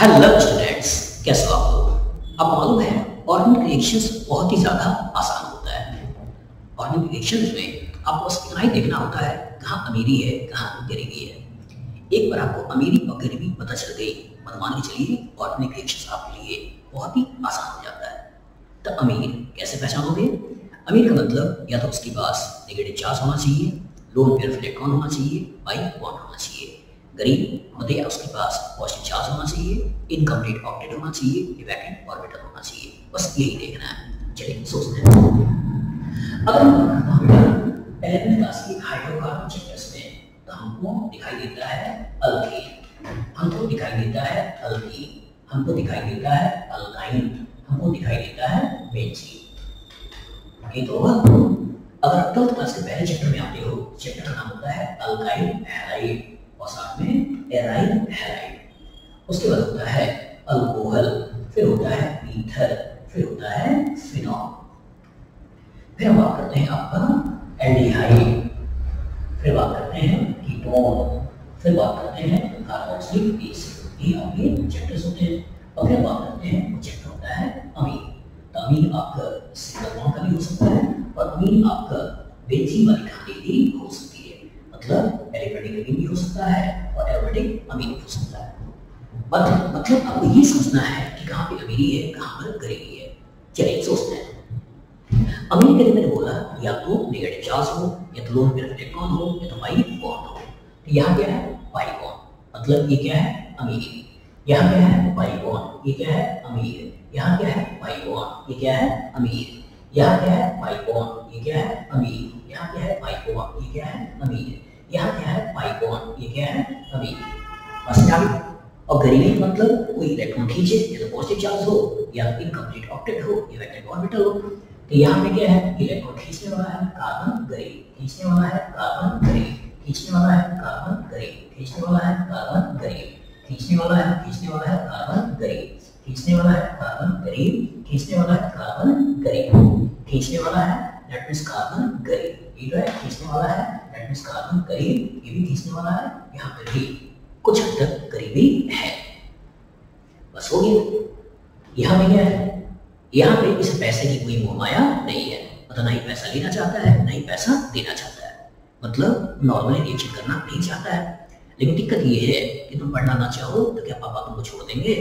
Hello students कैसे हो आप लोग? अब मालूम है ऑर्गेनिक रिएक्शंस बहुत ही ज़्यादा आसान होता है। ऑर्गेनिक रिएक्शंस में आपको बस इतना ही देखना होता है, कहाँ अमीरी है, कहाँ गरीबी है। एक बार आपको अमीरी और गरीबी पता चल गई मत मान के चलिए ऑर्गेनिक रिएक्शंस आपके लिए बहुत ही आसान हो जाता है। तो अमीर कैसे पहचानोगे? अमीर का मतलब या तो उसके पास नेगेटिव चार्ज होना चाहिए लोन पेयर इलेक्ट्रॉन होना चाहिए बाई बॉन्ड होना चाहिए। गरीब मतलब उसके पास पॉजिटिव चार्ज होना चाहिए इनकम्प्लीट ऑक्टेट होना चाहिए वैकेंट ऑर्बिटल होना चाहिए। बस यही देखना है। चलिए, सोचते हैं। अगर हम एलेवेंथ क्लास की हाइड्रोकार्बन चैप्टर्स में तो हमको दिखाई देता है अल्कीन हमको दिखाई देता है अल्कीन हमको दिखाई देता है अल्काइन हमको दिखाई देता है बेंजीन ये तो अगर ट्वेल्थ क्लास के पहले चैप्टर में आते हो चैप्टर का नाम होता है अल्काइल हैलाइड और साथ में एराइल हैलाइड उसके बाद होता है अल्कोहल, फिर होता है ईथर, फिर होता है फिनॉल। फिर हम बात करते हैं आपका एल्डिहाइड फिर बात करते हैं कीटोन। फिर बात करते हैं कार्बोक्सिलिक एसिड ये आपके चैप्टर्स होते हैं। और फिर बात करते हैं चैप्टर होता है अमीन। तो अमीन आपका सिंगल बॉन्ड का भी हो सकता है और अमीन आपका बेंजीन वाली खाने भी है मतलब एलिफेटिक भी हो सकता है और एरोमेटिक अमीन हो सकता है। मतलब मतलब आपको ये समझना है कि कहाँ पे अमीरी है, कहाँ पर गरीबी है चलिए सोचते हैं? अमीर के लिए मैंने बोला, या तो नेगेटिव चार्ज हो, या तो लोन पेयर इलेक्ट्रॉन हो, या तो बाई बॉन्ड हो। तो यहाँ क्या है बाई बॉन्ड मतलब ये क्या है? अमीर। यहाँ क्या है बाई बॉन्ड ये क्या है? अमीर। यहाँ क्या है? बाई बॉन्ड ये क्या है? अमीर। यहाँ क्या है? बाई बॉन्ड ये क्या है? अमीर यहाँ क्या है बाई बॉन्ड ये क्या है अमीर यहाँ क्या है बाई बॉन्ड ये क्या है? बस जान और गरीबी मतलब कोई इलेक्ट्रॉन खींचे, या तो पॉजिटिव चार्ज हो, या इनकम्प्लीट ऑक्टेट हो, या वैक्टर ऑर्बिटल हो। तो यहाँ पे क्या है? इलेक्ट्रॉन खींचने वाला है कार्बन गरीब। खींचने वाला है कार्बन गरीब। खींचने वाला है कार्बन गरीब। खींचने वाला है कार्बन गरीब। खींचने वाला है, खींचने वाला है कार्बन गरीब। खींचने वाला है कार्बन गरीब। खींचने वाला है कार्बन गरीब। खींचने वाला है दैट मींस कार्बन गरीब ये जो है, खींचने वाला है। दैट मींस कार्बन गरीब ये भी खींचने वाला है। यहाँ पे भी कुछ हद तक गरीबी है। बस हो गया। यहाँ पे क्या है? यहाँ पे इस पैसे की कोई मोहमाया नहीं है। मतलब ना ही पैसा लेना चाहता है, ना ही पैसा देना चाहता है। मतलब नॉर्मली रिएक्शन करना नहीं चाहता है। लेकिन दिक्कत ये है कि तुम पढ़ना ना चाहो तो क्या पापा तुमको छोड़ देंगे?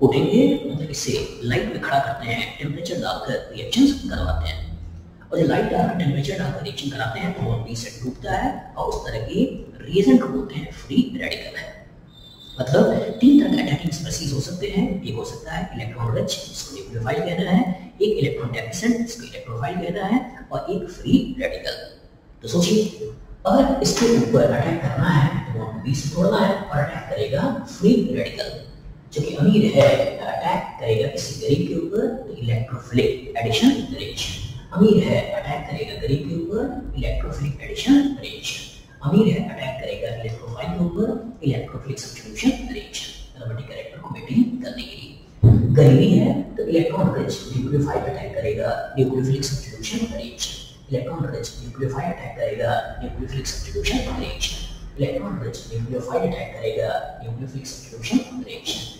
कूटेंगे मतलब इसे लाइट में खड़ा करते हैं टेम्परेचर डालकर रिएक्शन करवाते हैं। और जब लाइट डालकर टेम्परेचर डालकर रिएक्शन कराते हैं तो वो बी सेट टूटता है और उस तरह की रिएजेंट बोलते हैं फ्री रेडिकल है। मतलब तीन तरह के अटैकिंग स्पेसीज हो सकते हैं। एक हो सकता है इलेक्ट्रॉन रिच जिसको न्यूक्लियोफाइल कहना है। एक इलेक्ट्रॉन डेफिशिएंट जिसको इलेक्ट्रोफाइल कहना है। और एक फ्री रेडिकल तो सोचिए, अगर इसके ऊपर अटैक करना है तो बॉन्ड बी से तोड़ना है और अटैक करेगा फ्री रेडिकल जो कि अमीर है अटैक करेगा किसी गरीब के ऊपर तो इलेक्ट्रोफिलिक एडिशन रिएक्शन अमीर है अटैक करेगा गरीब के ऊपर इलेक्ट्रोफिलिक एडिशन रिएक्शन अमीर है अटैक करेगा इलेक्ट्रोफाइल के ऊपर electrophilic substitution reaction aromatic character को मेंटेन करने के लिए। गरीबी है तो इलेक्ट्रॉन रिच न्यूक्लियोफाइल अटैक करेगा nucleophilic substitution reaction electron rich nucleophile attack करेगा nucleophilic substitution reaction electron rich nucleophile attack करेगा न्यूक्लियोफिलिक सब्स्टिट्यूशन रिएक्शन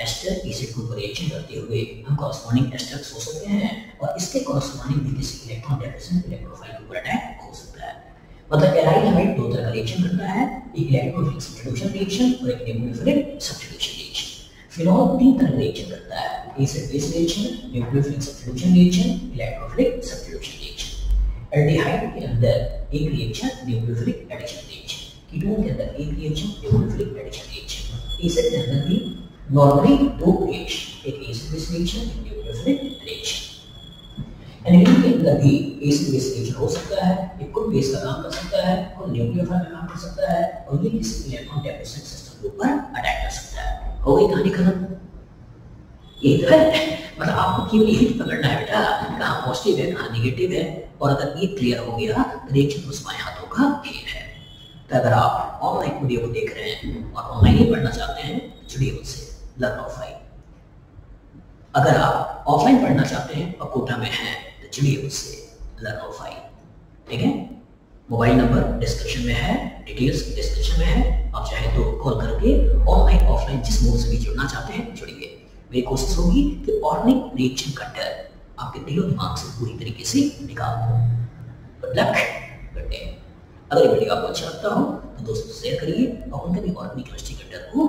एस्टर के ऊपर रिएक्शन करते हुए हम कॉरस्पॉन्डिंग एस्टर्स हो सकते हैं और इसके कॉरस्पॉन्डिंग भी किसी इलेक्ट्रॉन डेफिशिएंट इलेक्ट्रोफाइल के ऊपर अटैक हो सकता है। मतलब एराइल हाइड दो तरह का रिएक्शन करता है, एक इलेक्ट्रोफिलिक सब्स्टिट्यूशन रिएक्शन और एक न्यूक्लियोफिलिक सब्स्टिट्यूशन रिएक्शन फिनॉल तीन तरह रिएक्शन करता है acid base reaction nucleophilic substitution reaction electrophilic substitution reaction aldehyde के अंदर एक reaction nucleophilic addition reaction ketone के अंदर एक reaction nucleophilic addition reaction acid के अंदर भी दो रिएक्शन एक एसिड बेस रिएक्शन एक न्यूक्लियोफिलिक रिएक्शन एनिलीन के अंदर भी एसिड बेस रिएक्शन हो सकता है, एक कुल बेस का काम कर सकता है और न्यूक्लियोफाइल का काम कर सकता है, और ये किसी इलेक्ट्रॉन डेफिशिएंट सिस्टम के ऊपर अटैक कर सकता है। हो गई कहानी खत्म। यही तो है। मतलब आपको केवल यही तो पकड़ना है बेटा। कहाँ पॉजिटिव है, कहाँ निगेटिव है, और अगर ये क्लियर हो गया रिएक्शन उस बाएँ हाथों का खेल है। तो अगर आप ऑनलाइन वीडियो को देख रहे हैं और ऑनलाइन ही पढ़ना चाहते हैं, जुड़िए मुझसे। लर्न ऑफलाइन अगर आप ऑफलाइन पढ़ना चाहते हैं, और कोटा में हैं तो जुड़िए मुझसे लर्न ऑफलाइन ठीक है? मोबाइल नंबर डिस्क्रिप्शन में है डिटेल्स डिस्क्रिप्शन में है। आप चाहे तो कॉल करके ऑनलाइन ऑफलाइन जिस मोड से भी जुड़ना चाहते हैं, जुड़िए। मेरी कोशिश होगी कि ऑर्निक रिएक्शन का डर आपके दिलो दिमाग से पूरी तरीके से निकाल दो। लक गुड डे अगर ये वीडियो आपको अच्छा लगता हो तो दोस्तों शेयर करिए, और उनके भी ऑर्निक केमिस्ट्री का डर को